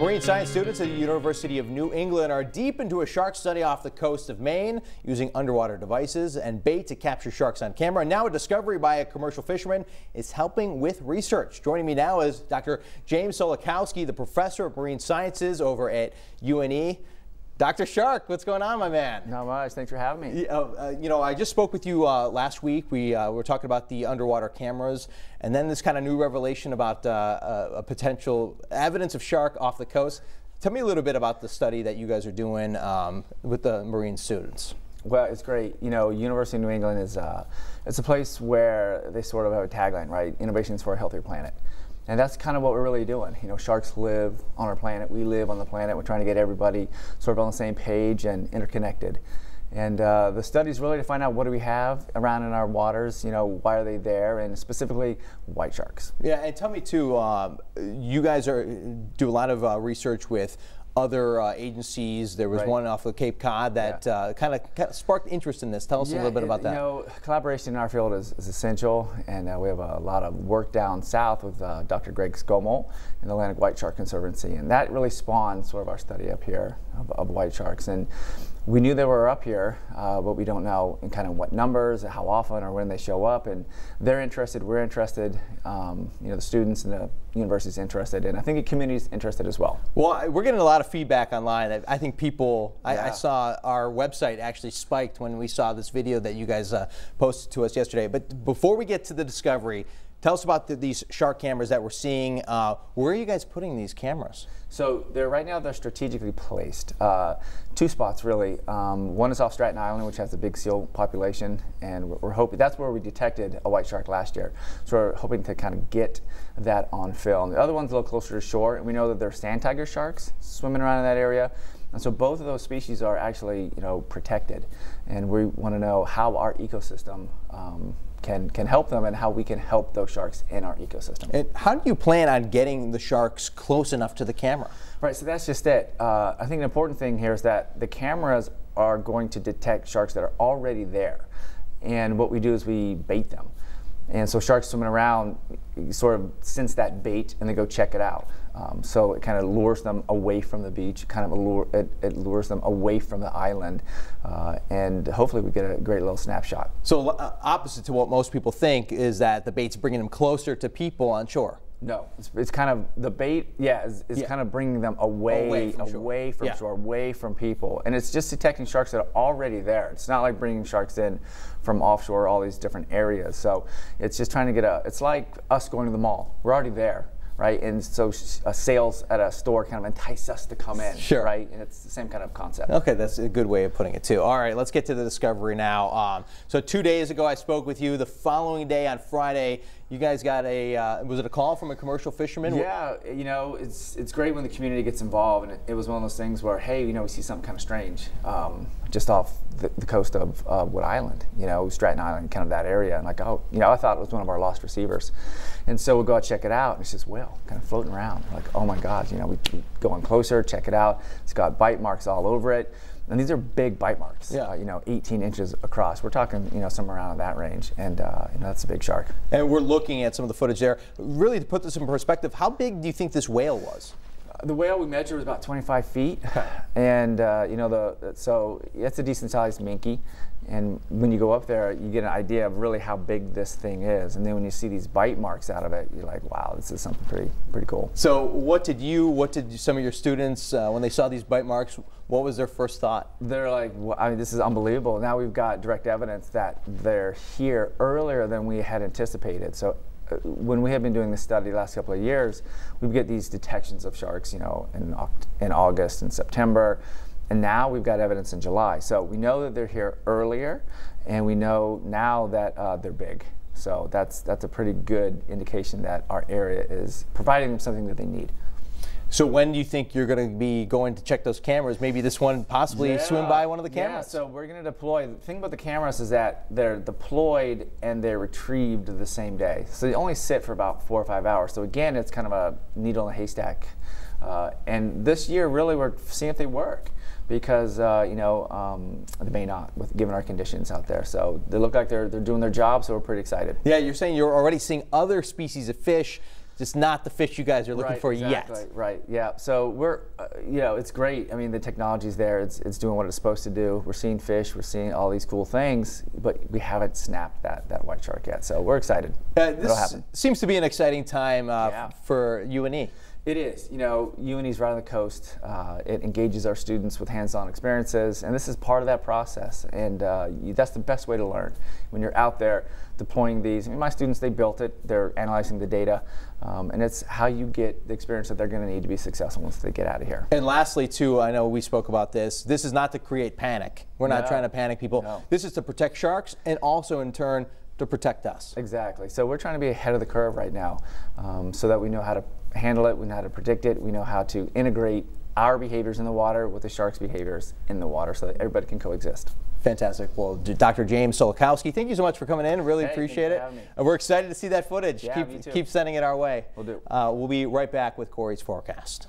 Marine science students at the University of New England are deep into a shark study off the coast of Maine using underwater devices and bait to capture sharks on camera. And now a discovery by a commercial fisherman is helping with research. Joining me now is Dr. James Sulikowski, the professor of marine sciences over at UNE. Dr. Shark, what's going on, my man? Not much. Thanks for having me. Uh, uh, you know, I just spoke with you uh, last week. We uh, were talking about the underwater cameras, and then this kind of new revelation about uh, a potential evidence of shark off the coast. Tell me a little bit about the study that you guys are doing um, with the marine students. Well, it's great. You know, University of New England is uh, it's a place where they sort of have a tagline, right? Innovations for a healthier planet. And that's kind of what we're really doing. You know, sharks live on our planet. We live on the planet. We're trying to get everybody sort of on the same page and interconnected. And uh, the study is really to find out what do we have around in our waters, you know, why are they there, and specifically white sharks. Yeah, and tell me too, um, you guys are do a lot of uh, research with other uh, agencies. There was right. one off of Cape Cod that yeah. uh, kind of sparked interest in this. Tell us yeah, a little bit about that. You know, collaboration in our field is, is essential, and uh, we have a lot of work down south with uh, Dr. Greg Skomal in the Atlantic White Shark Conservancy, and that really spawned sort of our study up here of, of white sharks. And we knew they were up here, uh, but we don't know in kind of what numbers, how often, or when they show up. And they're interested, we're interested, um, you know, the students and the university's interested, and I think the community's interested as well. Well, we're getting a lot of feedback online. I think people, yeah. I, I, saw our website actually spiked when we saw this video that you guys uh, posted to us yesterday. But before we get to the discovery, Tell us about the, these shark cameras that we're seeing. Uh, where are you guys putting these cameras? So they're right now they're strategically placed. Uh, two spots really. Um, one is off Stratton Island, which has a big seal population, and we're, we're, hoping that's where we detected a white shark last year. So we're hoping to kind of get that on film. The other one's a little closer to shore, and we know that there are sand tiger sharks swimming around in that area. And so both of those species are actually, you know, protected, and we want to know how our ecosystem um, can can help them and how we can help those sharks in our ecosystem. And how do you plan on getting the sharks close enough to the camera? Right, so that's just it. Uh, I think the important thing here is that the cameras are going to detect sharks that are already there, and what we do is we bait them. And so sharks swimming around sort of sense that bait and they go check it out. Um, so it kind of lures them away from the beach, kind of allure, it, it lures them away from the island, uh, and hopefully we get a great little snapshot. So uh, opposite to what most people think is that the bait's bringing them closer to people on shore. No, it's, it's, kind of the bait. Yeah, is, is yeah. kind of bringing them away, away from, away shore. from yeah. shore, away from people, and it's just detecting sharks that are already there. It's not like bringing sharks in from offshore, all these different areas. So it's just trying to get a. It's like us going to the mall. We're already there right? And so uh, sales at a store kind of entice us to come in, sure. right? And it's the same kind of concept. Okay, that's a good way of putting it too. All right, let's get to the discovery now. Um, so two days ago, I spoke with you. The following day on Friday, you guys got a uh, was it a call from a commercial fisherman? Yeah, you know it's it's great when the community gets involved, and it, it was one of those things where hey, you know, we see something kind of strange um, just off the, the, coast of uh, Wood Island, you know, Stratton Island, kind of that area, and like oh, you know, I thought it was one of our lost receivers, and so we go out check it out, and it's just whale kind of floating around, like oh my god, you know, we, we go in closer, check it out, it's got bite marks all over it. And these are big bite marks, yeah. Uh, you know, 18 inches across. We're talking, you know, somewhere around that range, and uh, you know, that's a big shark. And we're looking at some of the footage there. Really, to put this in perspective, how big do you think this whale was? The whale we measured was about 25 feet, and uh, you know, the so it's a decent sized minke. And when you go up there, you get an idea of really how big this thing is. And then when you see these bite marks out of it, you're like, wow, this is something pretty pretty cool. So what did you, what did some of your students, uh, when they saw these bite marks, what was their first thought? They're like, well, I mean, this is unbelievable. Now we've got direct evidence that they're here earlier than we had anticipated. So when we have been doing this study the last couple of years, we get these detections of sharks, you know, in, in August and September. And now we've got evidence in July. So we know that they're here earlier, and we know now that uh, they're big. So that's, that's a pretty good indication that our area is providing them something that they need. So when do you think you're going to be going to check those cameras? Maybe this one possibly yeah, swim by one of the cameras. Yeah, so we're going to deploy. The thing about the cameras is that they're deployed and they're retrieved the same day. So they only sit for about four or five hours. So again, it's kind of a needle in a haystack. Uh, and this year, really, we're seeing if they work because uh, you know um, they may not, with given our conditions out there. So they look like they're they're doing their job. So we're pretty excited. Yeah, you're saying you're already seeing other species of fish just not the fish you guys are looking right, for exactly, yet. Right. Yeah. So we're, uh, you know, it's great. I mean, the technology's there. It's, it's doing what it's supposed to do. We're seeing fish. We're seeing all these cool things, but we haven't snapped that that white shark yet. So we're excited. Uh, It'll this happen. seems to be an exciting time uh, Yeah. for UNE. It is. You know, UNE's right on the coast. Uh, it engages our students with hands-on experiences, and this is part of that process. And uh, you, that's the best way to learn. When you're out there deploying these, I mean, my students, they built it. They're analyzing the data, um, and it's how you get the experience that they're going to need to be successful once they get out of here. And lastly, too, I know we spoke about this. This is not to create panic. We're not No. trying to panic people. No. This is to protect sharks and also, in turn, to protect us. Exactly. So we're trying to be ahead of the curve right now, um, so that we know how to handle it, we know how to predict it, we know how to integrate our behaviors in the water with the sharks' behaviors in the water, so that everybody can coexist. Fantastic. Well, Dr. James Sulikowski, thank you so much for coming in. Really Hey, appreciate it. me. We're excited to see that footage. Yeah, keep, keep sending it our way. We'll do. Uh, we'll be right back with Corey's forecast.